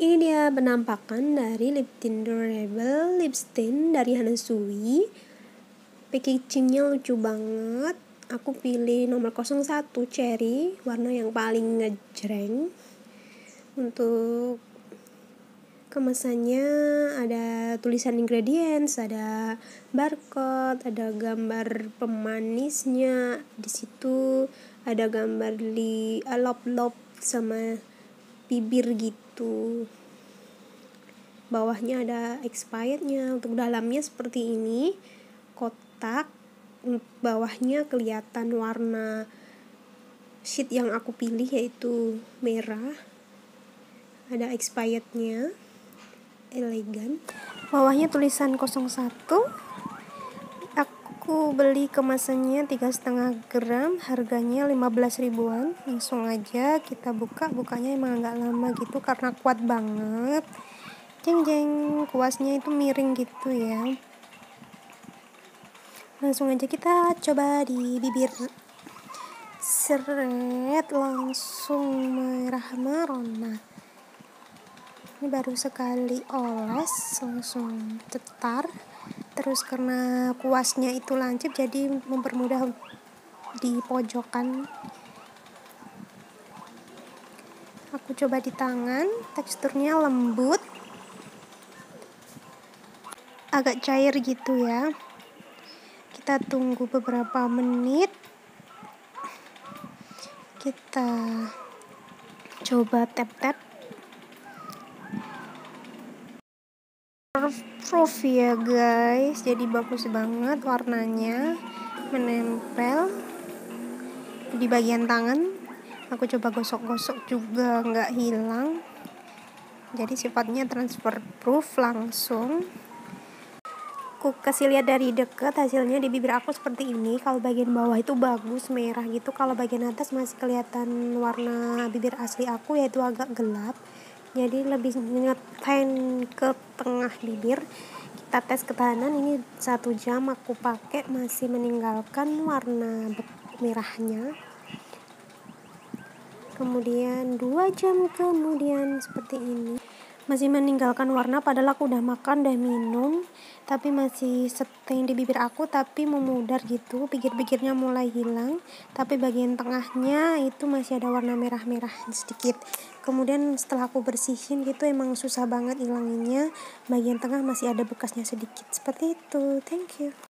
Ini dia penampakan dari lip tint durable lip stain dari Hanasui. Packagingnya lucu banget. Aku pilih nomor 01 cherry, warna yang paling ngejreng. Untuk kemasannya ada tulisan ingredients, ada barcode, ada gambar pemanisnya. Di situ ada gambar li lop-lop sama bibir gitu. Bawahnya ada expirednya. Untuk dalamnya seperti ini. Kotak. Bawahnya kelihatan warna sheet yang aku pilih yaitu merah. Ada expirednya. Elegan. Bawahnya tulisan 01 aku beli kemasannya tiga setengah gram harganya 15 ribuan. Langsung aja kita buka bukanya emang agak lama gitu karena kuat banget. Jeng jeng kuasnya itu miring gitu ya. Langsung aja kita coba di bibir. Seret langsung merah merona. Ini baru sekali oles langsung cetar terus karena kuasnya itu lancip jadi mempermudah di pojokan. Aku coba di tangan teksturnya lembut. Agak cair gitu ya. Kita tunggu beberapa menit. Kita coba tap-tap proof ya guys. Jadi bagus banget warnanya. Menempel di bagian tangan. Aku coba gosok-gosok juga nggak hilang. Jadi sifatnya transfer proof langsung. Aku kasih lihat dari deket hasilnya di bibir aku seperti ini. Kalau bagian bawah itu bagus merah gitu. Kalau bagian atas masih kelihatan warna bibir asli aku yaitu agak gelap jadi lebih ngetain ke tengah bibir. Kita tes ketahanan ini satu jam aku pakai masih meninggalkan warna merahnya. Kemudian dua jam kemudian seperti ini masih meninggalkan warna padahal aku udah makan udah minum tapi masih stain di bibir aku tapi memudar gitu. Bibir-bibirnya mulai hilang tapi bagian tengahnya itu masih ada warna merah-merah sedikit. Kemudian setelah aku bersihin gitu emang susah banget hilanginnya. Bagian tengah masih ada bekasnya sedikit. Seperti itu. Thank you